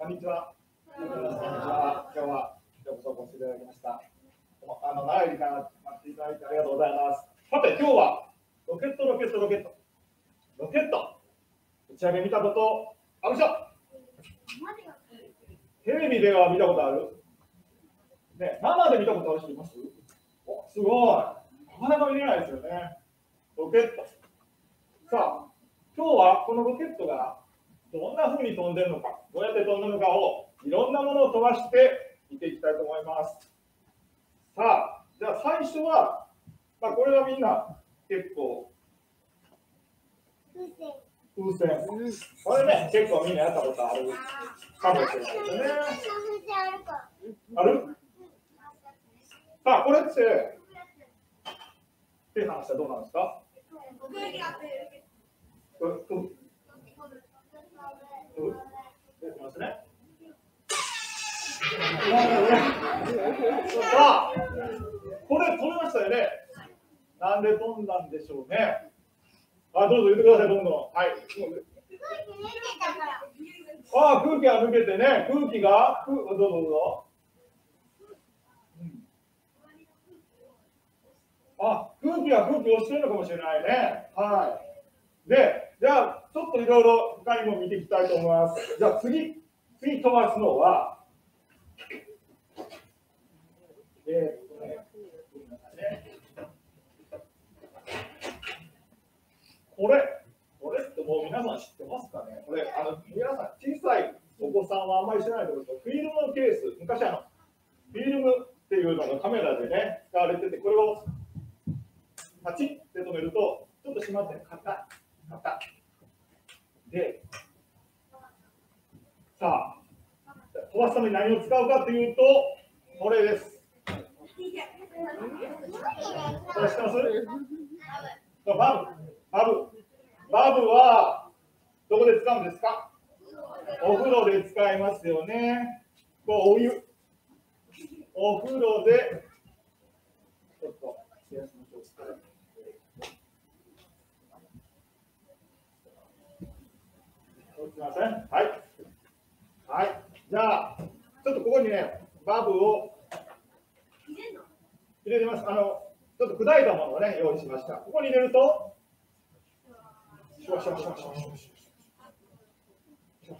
こんにちは。こんにちは。今日はようこそお越しいただきました。あの長い時間待っていただいてありがとうございます。さて今日はロケットロケットロケットロケット打ち上げ見たことある人？テレビでは見たことある？ね生で見たことある人います？おすごい。なかなか見れないですよね。ロケット。さあ今日はこのロケットがどんな風に飛んでるのか、どうやって飛んでるのかをいろんなものを飛ばして見ていきたいと思います。さあ、じゃあ最初は、まあ、これはみんな結構風船。これね、結構みんなやったことあるかもしれないですね。あるさあ、これって、って話はどうなんですか？さあ、これ飛びましたよね。なんで飛んだんでしょうね。あ、どうぞ言ってください、どんどん。はい。あ、空気が抜けてね、空気が、くどうぞどうぞ。うんあ、空気が空気てるのかもしれないね。はい。といろいろ他にも見ていきたいと思います。じゃあ次、次飛ばすのは、えーこれ、これってもう皆さん知ってますかね？これ、あの皆さん、小さいお子さんはあんまり知らないと思うんですけど、フィルムケース、昔あの、フィルムっていうのがカメラでね、使われてて、これをパチッって止めると、ちょっと閉まって、硬い、硬い。で、さあ、飛ばすために何を使うかというと、これです。これ知ってます？バブ、バブ。バブは、どこで使うんですか？お風呂で使いますよね。こうお湯。お風呂で、ちょっと、冷やしましょうすみません。はい。はい。じゃあ、ちょっとここにね、バブを入れてます。あの、ちょっと砕いたものをね、用意しました。ここに入れると、シュワシュワシュワシュワシュワシュワ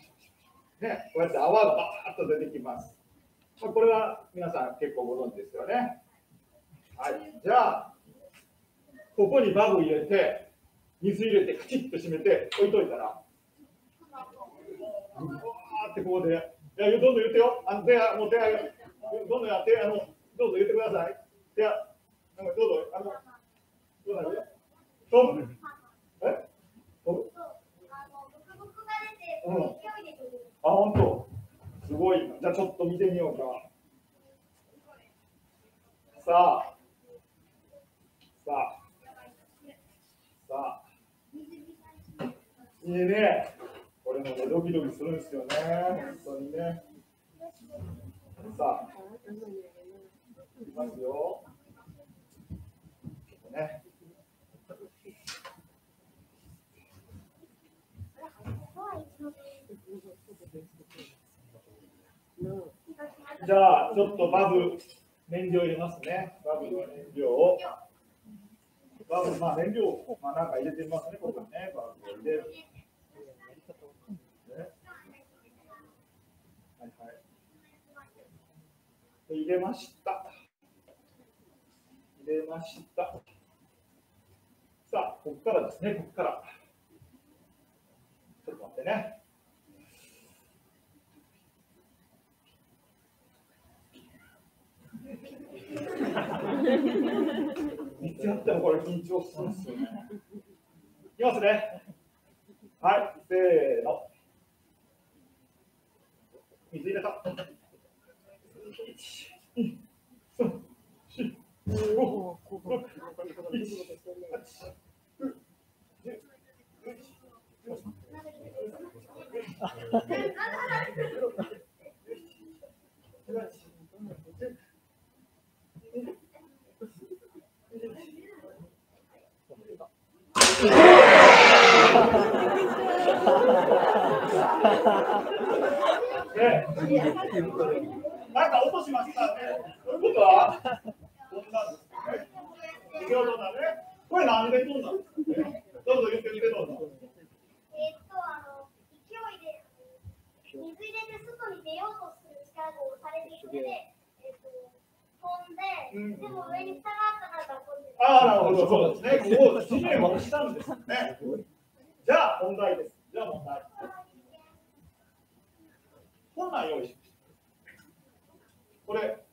ね、こうやって泡がバーッと出てきます。まあこれは皆さん結構ご存知ですよね。はい。じゃあ、ここにバブ入れて、水入れて、カチッと閉めて、置いといたら、ーってここで、いや、どんどん言ってよ。あの手は、もう手は、どんどんやって、あの、どうぞ言ってください。手は、あのどうぞ、あの、どうなる飛ぶ？え？飛ぶ？あ、本当？すごいな。じゃあちょっと見てみようか。さあ。さあ。さあ。いいね。これもね、ドキドキするんですよね。本当にね。さあ。いますよ。ね。じゃあ、ちょっとバブ、燃料入れますね。バブの燃料を。バブ、まあ燃料、まあなんか入れてみますね、ここにね。バブを入れる。ねはいはい。入れました。入れました。さあ、ここからですね、ここから。ちょっと待ってね。いつやってもこれ緊張するんですよね。いきますね。はい、せーの。水入れた。ね。なんか音しましたね。ということは、飛んだんですね。先ほどだね。これなんで飛んだんですかね。どうぞ言ってみてどうぞ。えっと、あの、勢いで、水入れて外に出ようとする力をされているので、えっと、飛んで、でも上に蓋があったから飛んで。ああ、なるほど、そうですね。ここ、地面を押したんですね。じゃあ、問題です。じゃあ、問題。こんなん用意しました。これ、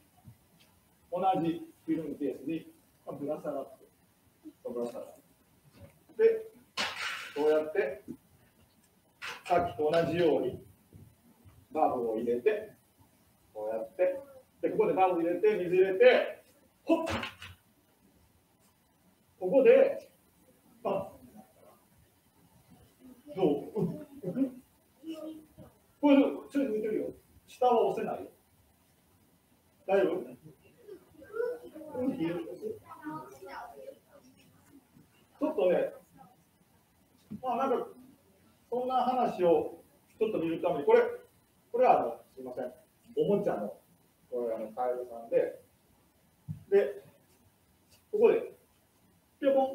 同じフィルムケースにぶら下がって、ぶら下がって。で、こうやって、さっきと同じように、バブを入れて、こうやって、で、ここでバブ入れて、水入れて、ほっここで、あ、どう、これ、ちょっと浮いてるよ。下は押せないよ。大丈夫ちょっとね、まあなんか、そんな話をちょっと見るために、これ、これはあの、すみません、おもちゃの、これあの、カエルさんで、で、ここで、ぴょこん、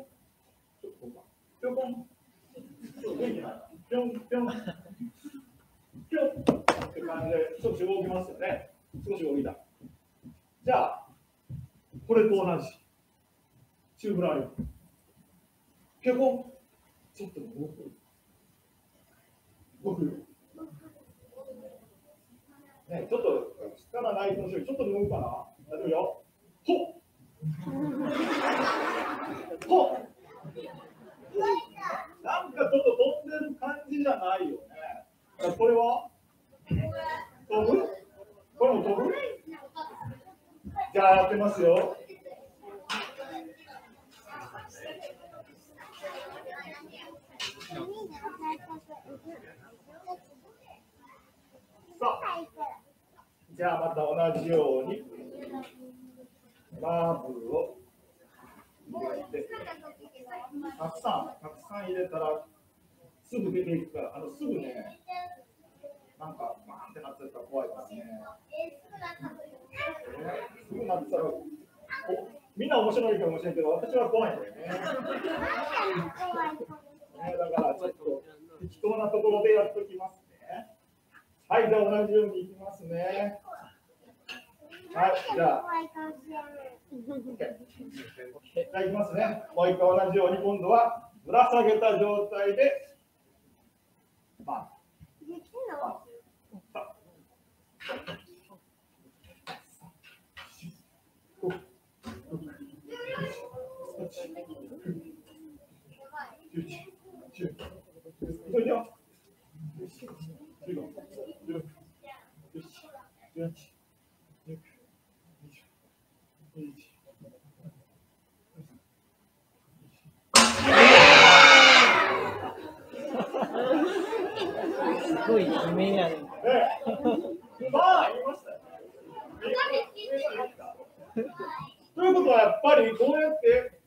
ちょっとこうかぴょこん、ちょっと元気ないぴょんぴょん、ぴょんって感じで、少し動きますよね。少し動いた。じゃあ、これと同じ。チューブラリン。ぴょこん、ちょっと動く。動くよ。ね、ちょっと力ないとしようちょっと動くかな。大丈夫よ。ほっほっなんかちょっと飛んでる感じじゃないよね。これは飛ぶこれも飛ぶじゃあやってますよ。さあ、じゃあまた同じようにマーブルを入れて、たくさん、たくさん入れたらすぐ出ていくから、あのすぐね、なんかバーンってなっちゃったら怖いからね。ねすぐなったら、おみんな面白いかもしれんけど、私は怖いんだよね。ねだからちょっと適当なところでやっときますね。はい、じゃあ同じようにい。きますね。はい、じゃあ。じゃあい。きますね。もう一回同じように今度はぶら下げた状態で、まあ、さ急すごい悲鳴やね。ねまあ、言いましたよ。ということは、やっぱりこうやって、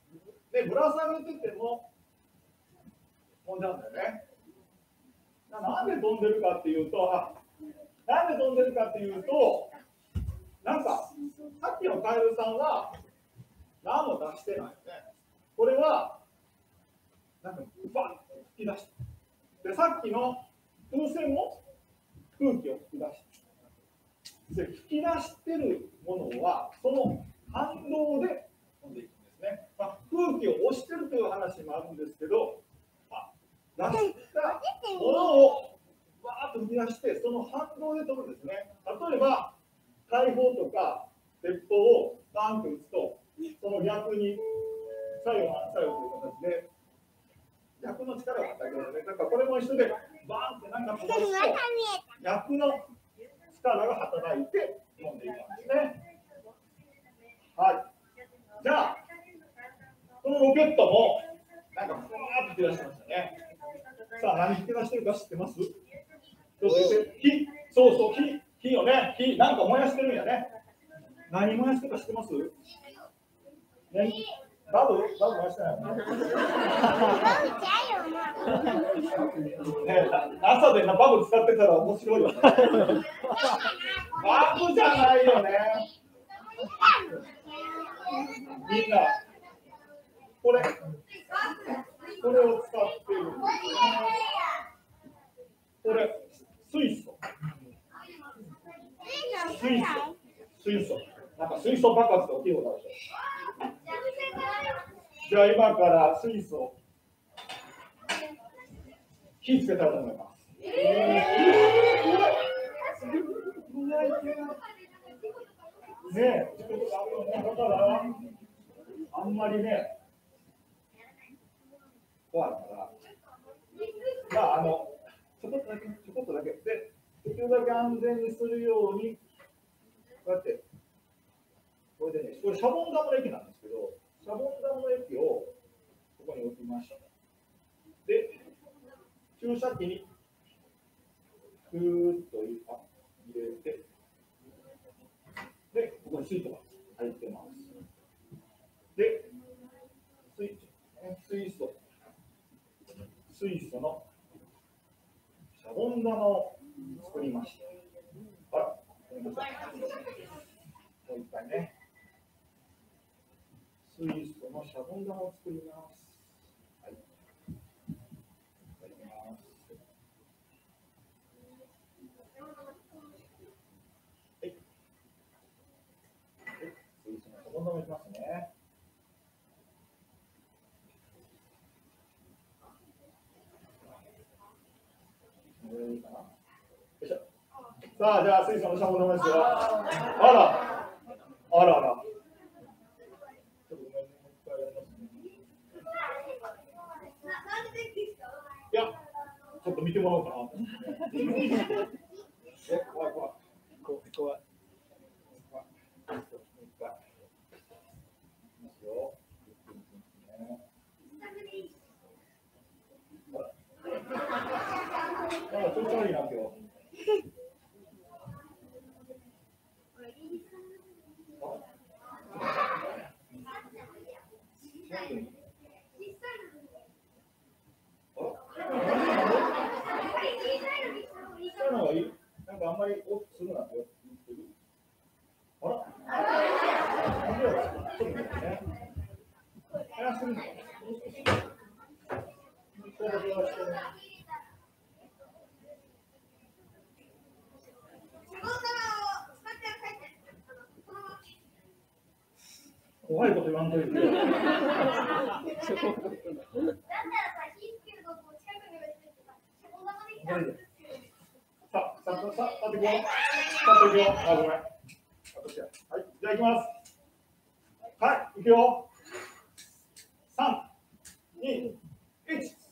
ね、ぶら下げてても飛んじゃうんだよね。ななんで飛んでるかっていうと、なんで飛んでるかっていうと、なんか、さっきのカエルさんは何も出してないよね。これは、なんか、バッと吹き出して。で、さっきの風船も空気を吹き出して。で、吹き出してるものは、その反動で飛んでいくんですね。まあ、空気を押してるという話もあるんですけど、あ出したものをわーっと吹き出して、その反動で飛ぶんですね。例えば、大砲とか鉄砲をバーンと撃つと、その逆に作用反作用という形で、逆の力が与えるので、なんかこれも一緒で、バーンってなんか飛ばすと、逆の力が働いて飛んでいくんですね。はい。じゃあ、このロケットも、なんかふわーって出してましたね。さあ、何引き出してるか知ってます、そうそう、火、火をね、火、なんか燃やしてるんやね。何燃やしてるか知ってます？ね、バブ？バブ回してないのね朝でなバブ使ってたら面白いよね。バブじゃないよね。みんな、これ、これを使ってる。これ、水素。水素。水素。なんか水素爆発って起きることあるでしょ。じゃあ今から水素、火つけたいと思います。ねえ、そういうことあるよね。だから、あんまりね、怖いから、まあ、あの、ちょこっとだけ、ちょこっとだけ、で、できるだけ安全にするように、こうやって、これでね、これシャボン玉の液なんですけど、シャボン玉の液をここに置きました。で、注射器に、ぐーっと入れて、で、ここに水素が入ってます。で、水水素、水素のシャボン玉を作りました。あら、もう一回ね。水素のシャボン玉を作ります。はい。いただきます。はい。はい水素のシャボン玉いきますね。これでいいかな。よいしょ。さあ、じゃあ水素のシャボン玉ですよ。あら。あらあら。ちょっとごめんね、もう一回やります。いや、ちょっと見てもらおうかな。え、怖い怖い。怖い。怖いもう一回。いきますよ。ゆっくりいきますねあらなんか調子悪いな、今日。そういうのがいい。なんかあんまり大きくするなって言ってる。あらなんでだちょっと待ってね。早すぎるのもう少しそうだそうだそうだ怖いこと言わんといてよ。さあ、さあ、さあ、立っていこう。立っていこう。あ、ごめん。私やはい、じゃあ行きます。はい、行くよ。三、二、一。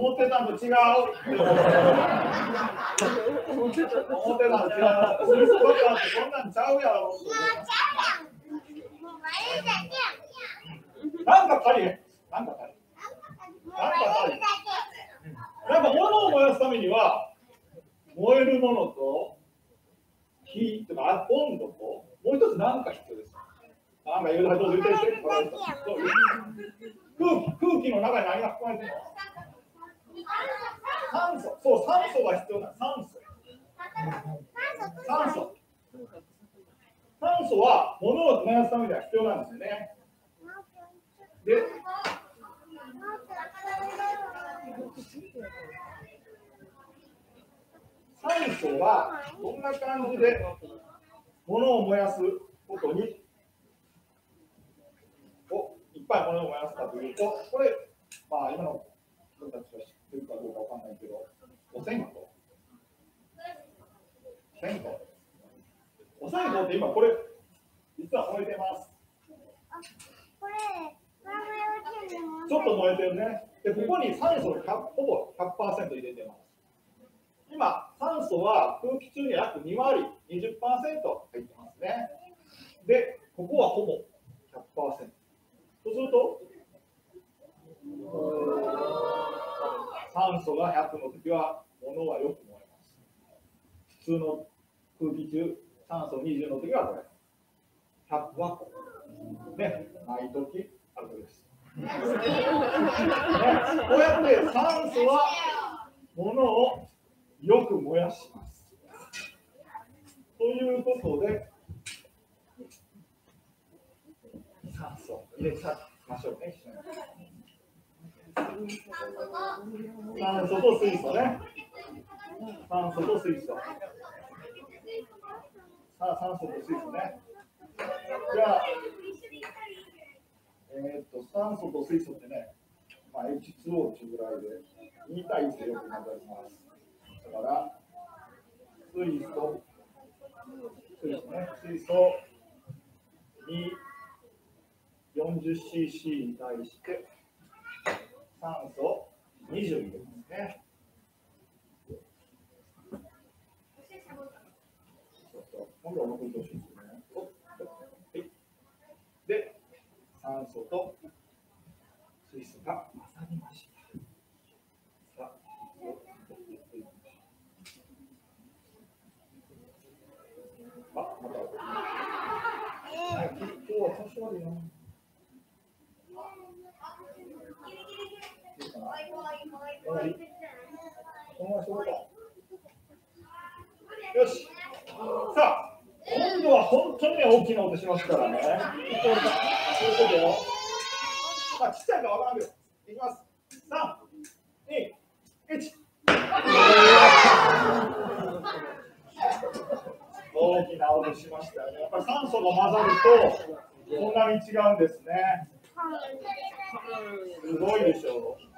思ってたのと違う。思ってたのと違う。水素爆発ってこんなんちゃうやろ。なんか足りへん。なんか足りへん。なんか物を燃やすために。は、燃えるものと火とか温度と、もう一つ何か必要です。なんかいろいろどうぞ言って言って空気、空気の中に。何が含まれてるの酸素、そう、酸素が必要な酸素。酸素。酸素は物を燃やすためには必要なんですよね。で、酸素はこんな感じで物を燃やすことにおいっぱい物を燃やすかというと、これ、まあ今の人たちが知ってるかどうかわかんないけど、汚染庫。汚染庫。汚染庫って今これ、実は燃えてます。ちょっと燃えてるね。で、ここに酸素を100ほぼ100%入れてます。今、酸素は空気中に約2割、20%入ってますね。で、ここはほぼ100%。そうすると、酸素が100の時は、物はよく燃えます。普通の空気中、酸素20の時はこれ？100ワット。ね、ないときあるです。ね、こうやって酸素は物をよく燃やします。ということで、酸素入れちゃいましょうね、酸素と水素ね。酸素と水素。さあ、酸素と水素ね。じゃあ、えー、っと、酸素と水素ってね、まあ、H2O っていうぐらいで、2対1でよく混ざります。だから、水素、水素ね、水素に 40cc に対して、酸素20入れますね。今度は残りとしですね。で、酸素と水素が混ざりました。さあ、あ、また。今日は多少あるよ。よし。さあ、今度は本当に大きな音しますからね。まあ、ちっちゃいかわからんけど。いきます。三、二、一。大きな音しましたよね。やっぱり酸素が混ざると、こんなに違うんですね。すごいでしょう。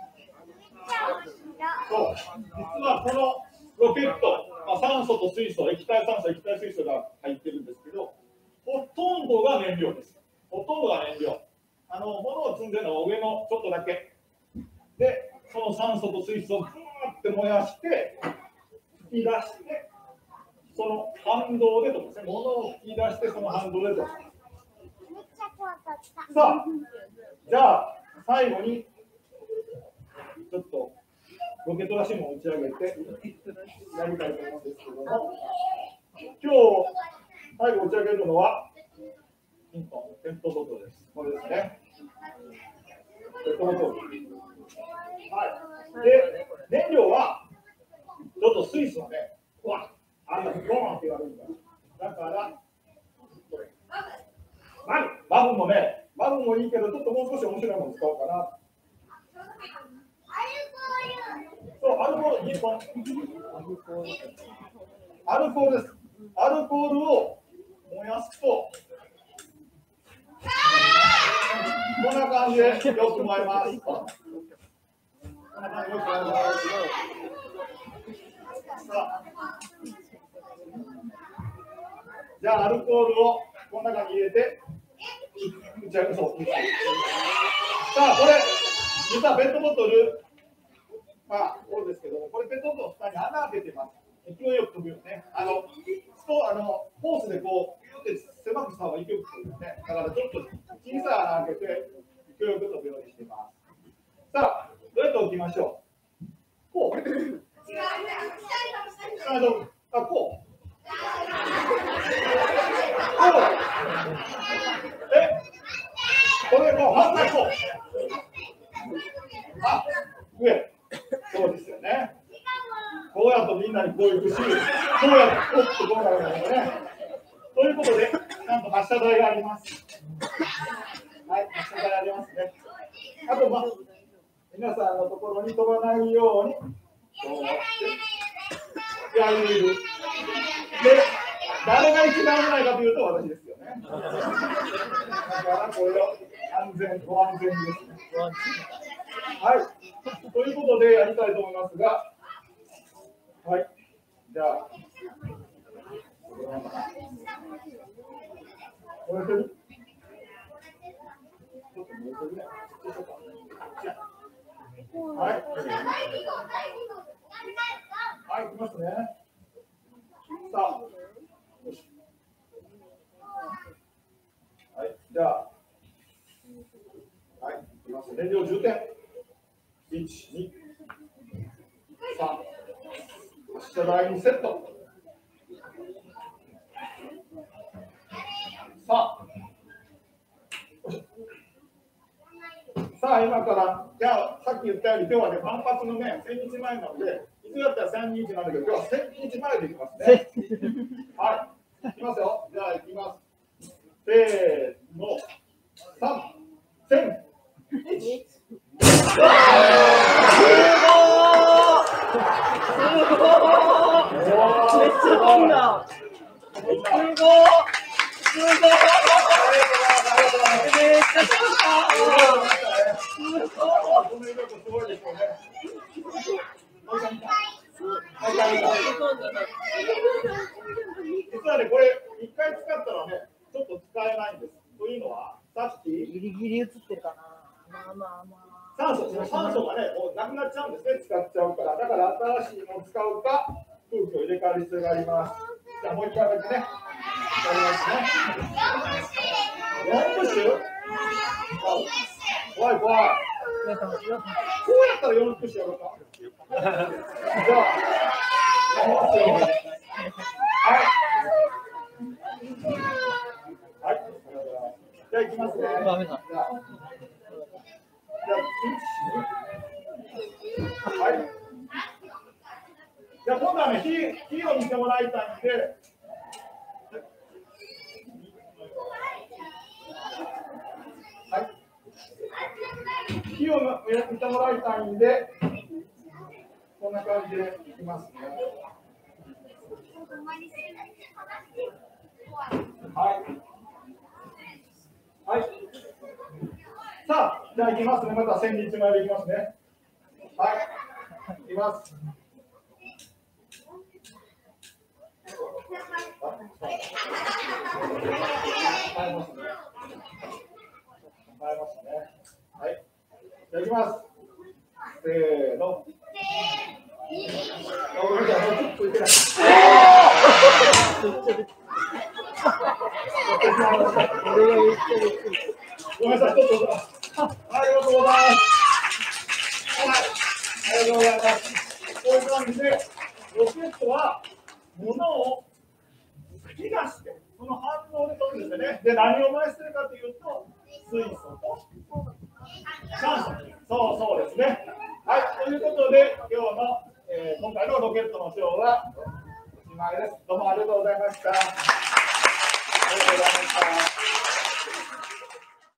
そう実はこのロケット、まあ、酸素と水素、液体酸素、液体水素が入ってるんですけど、ほとんどが燃料です。ほとんどが燃料。あの物を積んでるのは上のちょっとだけ。で、その酸素と水素をぐーって燃やして、吹き出して、その反動でとですね、物を吹き出して、その反動でと。さあ、じゃあ、最後にちょっとロケットらしいものを打ち上げてやりたいと思うんですけども、今日最後打ち上げるのは、ヒント、ペットボトルです。これですね。ペットボトル。はい。で、燃料は、ちょっとスイスはね、わあんなにボーンって言われるんだ。だから、これ。バグバグもね、バグもいいけど、ちょっともう少し面白いもの使おうかな。そう、アルコール、です。アルコールを燃やすと、こんな感じでよく燃えます。こんな感じでよく燃えます。さあじゃあ、アルコールをこの中に入れて、打ち上げそう。さあ、これ、実はペットボトル、まあ、こうですけども、これペトボトルの蓋に穴開けてます。勢いよく飛ぶよね。あの、ストあのホースでこう、ピュって狭くした方が勢いよく飛ぶよね。だからちょっと小さい穴開けて、勢いよく飛ぶようにしてます。さあ、どうやって置きましょう？こう。あのあ、こう。こう。えこれもう反対こう。あ、上。そうですよね。こうやとみんなにこう行くし、こうやっておっとこうなるんだよね。ということで、ちゃんと発射台があります。はい、発射台ありますね。あと、まあ、皆さんのところに飛ばないように、こうやってやる。で、誰が一番危ないかというと私ですよね。だからこれを安全、ご安全ですね。はい。ということでやりたいと思いますが、はい。じゃあ、これでるはい。はい、はい、じゃ、はい、い。じゃ第セット。さあ。さあ、今から、じゃあ、さっき言ったように、今日はね、万発のね、千日前なので、いつだったら千日なんだけど、今日は千日前でいきますね。はい。いきますよ。じゃあ、いきます。せーの。三、千、一。ごめっちゃ飛んだ。すごすごめっちゃ飛んだ。実はね、これ、一回使ったらね、ちょっと使えない。んです。とい。うのは、さっき。ギリギリ映ってるかな。まあまあまあ。酸素、酸素がね、もうなくなっちゃうんですね、使っちゃうから。だから新しい。のを使うか、空気を入れ替わる必要があります。じゃあもう一回だけね。やりますね。4プッシュ怖い怖い。こうやったら4プッシュやろうか。じゃあ、やりますよ。はい。はい。じゃあ、いきますね。じゃあ、じゃあ、はい。ゃあ、今度はね、火、火を見てもらいたいんで。はい。火を見てもらいたいんで。こんな感じでいきますね。はい。はい。さあ、じゃあいきますね。また千日前でいきますね。はい。いきます。ロケットは物を気がして、その反応で取るんですよね。で、何を燃やしてるかというと、水素と酸素。そうそうですね。はい、ということで、今日の、えー、今回のロケットのショーはおしまいです。どうもありがとうございました。ありがとうございました。